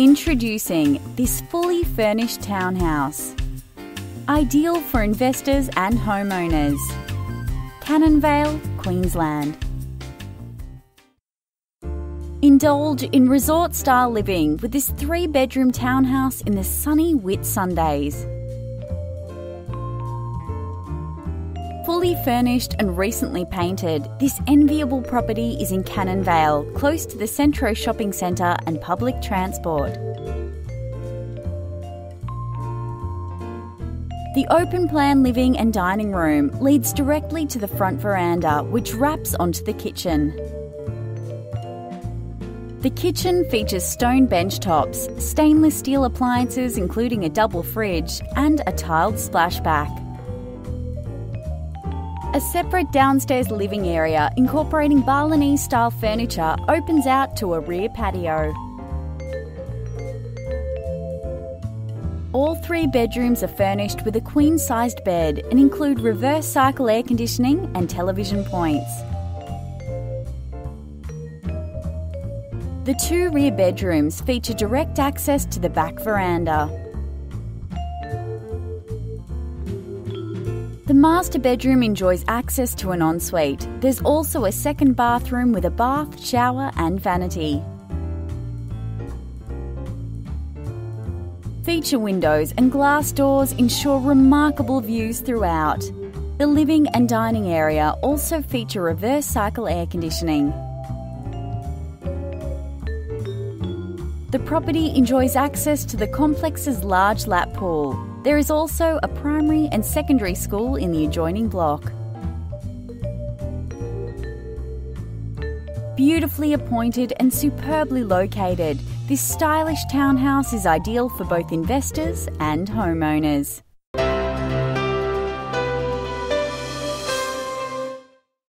Introducing this fully furnished townhouse. Ideal for investors and homeowners. Cannonvale, Queensland. Indulge in resort style living with this three bedroom townhouse in the sunny Whitsundays. Fully furnished and recently painted, this enviable property is in Cannonvale, close to the Centro Shopping Centre and public transport. The open plan living and dining room leads directly to the front veranda, which wraps onto the kitchen. The kitchen features stone bench tops, stainless steel appliances including a double fridge, and a tiled splashback. A separate downstairs living area incorporating Balinese style furniture opens out to a rear patio. All three bedrooms are furnished with a queen sized bed and include reverse cycle air conditioning and television points. The two rear bedrooms feature direct access to the back veranda. The master bedroom enjoys access to an ensuite. There's also a second bathroom with a bath, shower, and vanity. Feature windows and glass doors ensure remarkable views throughout. The living and dining area also feature reverse cycle air conditioning. The property enjoys access to the complex's large lap pool, there is also a primary and secondary school in the adjoining block. Beautifully appointed and superbly located, this stylish townhouse is ideal for both investors and homeowners.